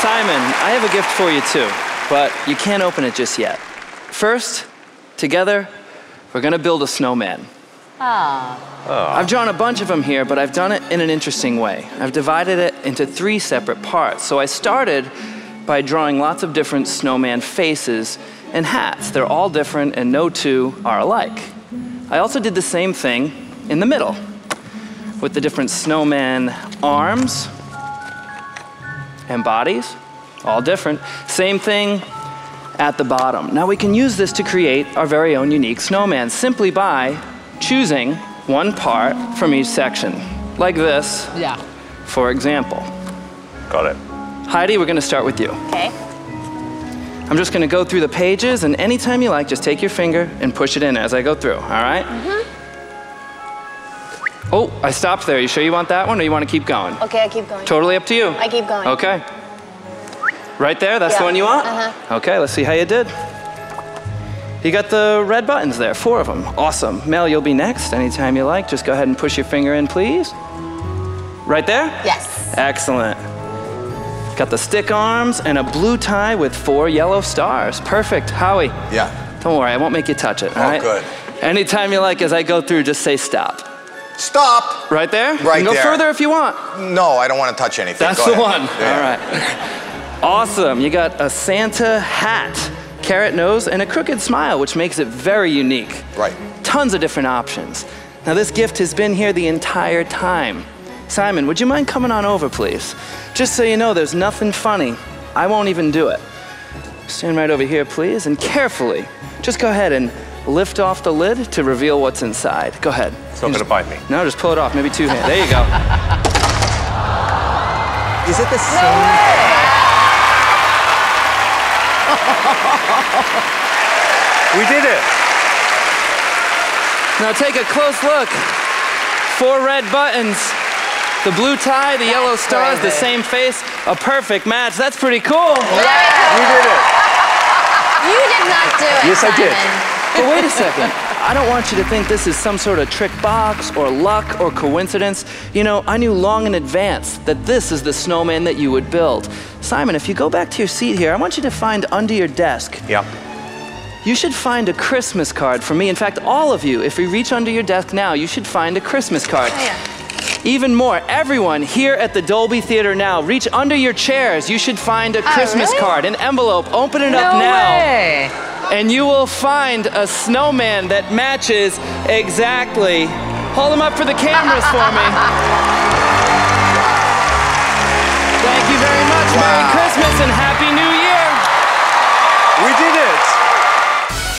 Simon, I have a gift for you too, but you can't open it just yet. First, together, we're gonna build a snowman. Ah. I've drawn a bunch of them here, but I've done it in an interesting way. I've divided it into three separate parts. So I started by drawing lots of different snowman faces and hats. They're all different, and no two are alike. I also did the same thing in the middle with the different snowman arms and bodies, all different. Same thing at the bottom. Now we can use this to create our very own unique snowman simply by choosing one part from each section, like this, Yeah. for example. Got it. Heidi, we're gonna start with you. Okay. I'm just gonna go through the pages, and anytime you like, just take your finger and push it in as I go through, all right? Mm-hmm. Oh, I stopped there. You sure you want that one, or you wanna keep going? Okay, I keep going. Totally up to you. I keep going. Okay. Right there, that's the one you want? Uh-huh. Okay, let's see how you did. You got the red buttons there, four of them. Awesome. Mel, you'll be next anytime you like. Just go ahead and push your finger in, please. Right there? Yes. Excellent. Got the stick arms and a blue tie with four yellow stars. Perfect. Howie, Yeah. don't worry, I won't make you touch it, all Oh, right? good. Anytime you like, as I go through, just say stop. Stop. Right there? you Right go there. further if you want. No, I don't want to touch anything. That's Go the ahead. one. Yeah. All right. Awesome. You got a Santa hat, carrot nose, and a crooked smile, which makes it very unique. Right. Tons of different options. Now, this gift has been here the entire time. Simon, would you mind coming on over, please? Just so you know, there's nothing funny. I won't even do it. Stand right over here, please, and carefully, just go ahead and lift off the lid to reveal what's inside. Go ahead. It's not gonna bite me. No, just pull it off. Maybe two hands. There you go. Is it the same? We did it. Now take a close look. Four red buttons, the blue tie, the yellow stars, the same face, a perfect match. That's pretty cool. We did it. You did not do it. Yes, I did. Simon. But wait a second. I don't want you to think this is some sort of trick box or luck or coincidence. You know, I knew long in advance that this is the snowman that you would build. Simon, if you go back to your seat here, I want you to find under your desk Yeah. You should find a Christmas card for me. In fact, all of you, if you reach under your desk now, you should find a Christmas card. Oh, yeah. Even more, everyone here at the Dolby Theater now, reach under your chairs. You should find a oh, Christmas really? card, an envelope. Open it No up now. way. And you will find a snowman that matches exactly. Hold them up for the cameras for me. Thank you very much. Merry Christmas and happy